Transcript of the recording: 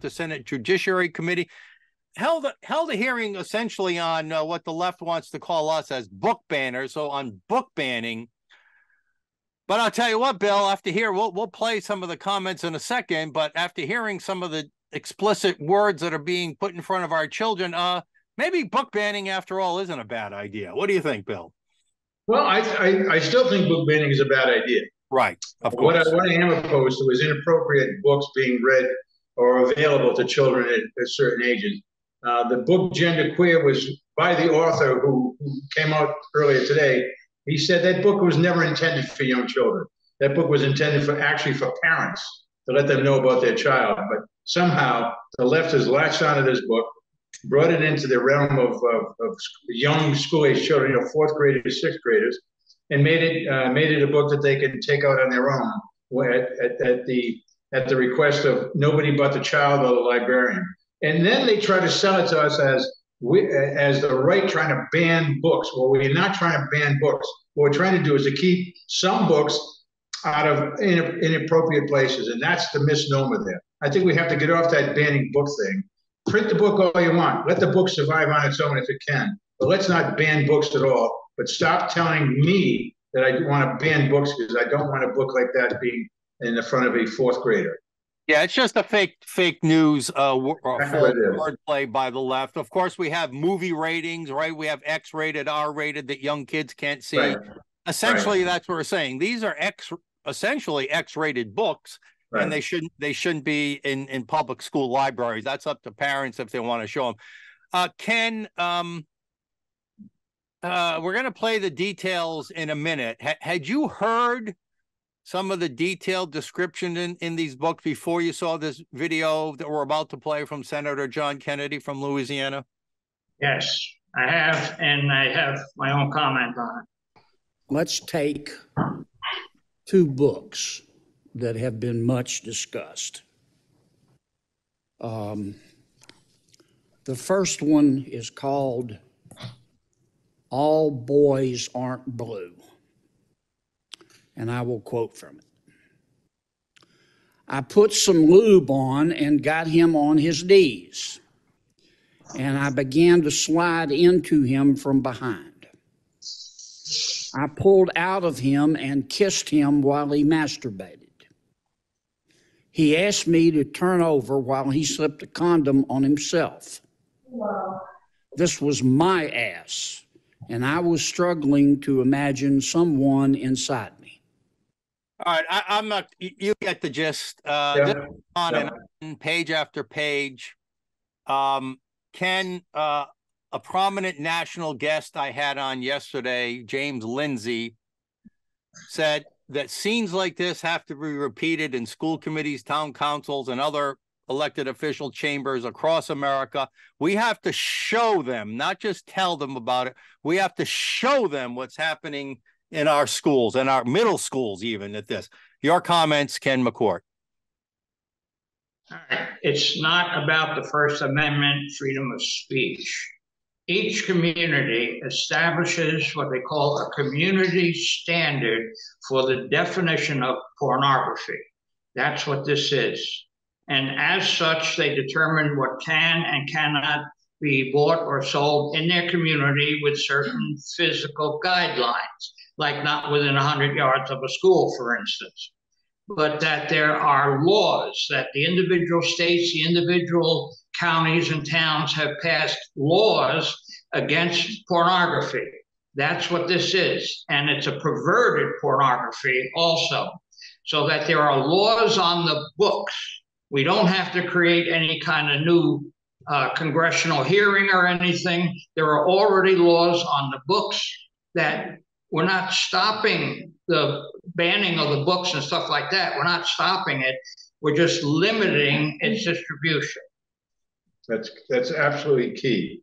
the Senate Judiciary Committee held held a hearing essentially on uh, what the left wants to call us as book banners. So on book banning. But I'll tell you what, Bill. After here, we'll we'll play some of the comments in a second. But after hearing some of the explicit words that are being put in front of our children, uh, maybe book banning after all isn't a bad idea. What do you think, Bill? Well, I I, I still think book banning is a bad idea. Right. Of What I, course. what I am opposed to is inappropriate books being read or available to children at, at certain ages. Uh, the book Gender Queer was by the author who, who came out earlier today. He said that book was never intended for young children. That book was intended for actually for parents to let them know about their child. But somehow the left has latched onto this book, brought it into the realm of, of, of young school age children, you know, fourth graders, sixth graders, and made it uh, made it a book that they can take out on their own at, at, at the at the request of nobody but the child or the librarian. And then they try to sell it to us as we, as the right trying to ban books. Well, we're not trying to ban books. What we're trying to do is to keep some books out of inappropriate places, and that's the misnomer there. I think we have to get off that banning book thing. Print the book all you want. Let the book survive on its own if it can, but let's not ban books at all. But stop telling me that I want to ban books because I don't want a book like that being in the front of a fourth grader. Yeah, it's just a fake fake news uh uh, That's full what it is. wordplay by the left. Of course, we have movie ratings, right? We have X rated, R rated that young kids can't see. Right. Essentially, that's what we're saying. These are X essentially X rated books, Right. and they shouldn't they shouldn't be in in public school libraries. That's up to parents if they want to show them. Uh, Ken, um, uh, we're gonna play the details in a minute. Ha- had you heard? Some of the detailed description in, in these books before you saw this video that we're about to play from Senator John Kennedy from Louisiana? Yes, I have, and I have my own comment on it. let's take two books that have been much discussed. Um, the first one is called All Boys Aren't Blue. And I will quote from it. I put some lube on and got him on his knees. And I began to slide into him from behind. I pulled out of him and kissed him while he masturbated. He asked me to turn over while he slipped a condom on himself. This was my ass, and I was struggling to imagine someone inside. All right, I, I'm not. You, get the gist. Uh, Yeah. on Yeah. and on, page after page. Um, Ken, uh, a prominent national guest I had on yesterday, James Lindsay, said that scenes like this have to be repeated in school committees, town councils, and other elected official chambers across America. We have to show them, not just tell them about it. We have to show them what's happening in our schools and our middle schools, even at this. Your comments, Ken McCourt. It's not about the First Amendment, freedom of speech. Each community establishes what they call a community standard for the definition of pornography. That's what this is. And as such, they determine what can and cannot be bought or sold in their community with certain physical guidelines, like not within 100 yards of a school, for instance but that there are laws that the individual states, the individual counties and towns have passed laws against pornography. That's what this is. And it's a perverted pornography also, so that there are laws on the books. We don't have to create any kind of new uh, congressional hearing or anything. There are already laws on the books that we're not stopping the banning of the books and stuff like that. We're not stopping it. We're just limiting its distribution. That's that's absolutely key.